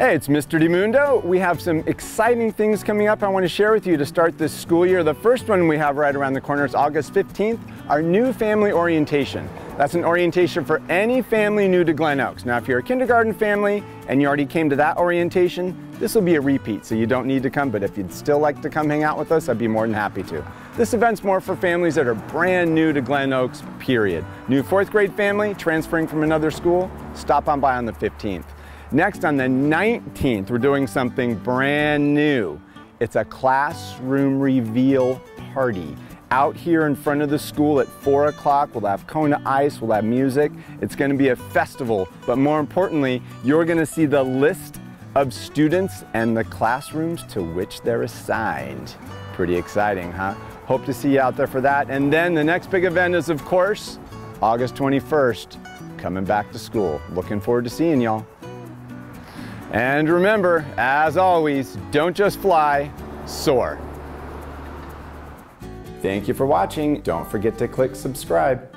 Hey, it's Mr. DiMundo. We have some exciting things coming up I want to share with you to start this school year. The first one we have right around the corner is August 15th, our new family orientation. That's an orientation for any family new to Glenoaks. Now, if you're a kindergarten family and you already came to that orientation, this will be a repeat, so you don't need to come, but if you'd still like to come hang out with us, I'd be more than happy to. This event's more for families that are brand new to Glenoaks, period. New fourth grade family transferring from another school, stop on by on the 15th. Next, on the 19th, we're doing something brand new. It's a classroom reveal party. Out here in front of the school at 4 o'clock, we'll have Kona Ice, we'll have music. It's going to be a festival, but more importantly, you're going to see the list of students and the classrooms to which they're assigned. Pretty exciting, huh? Hope to see you out there for that. And then the next big event is, of course, August 21st, coming back to school. Looking forward to seeing y'all. And remember, as always, don't just fly, soar. Thank you for watching. Don't forget to click subscribe.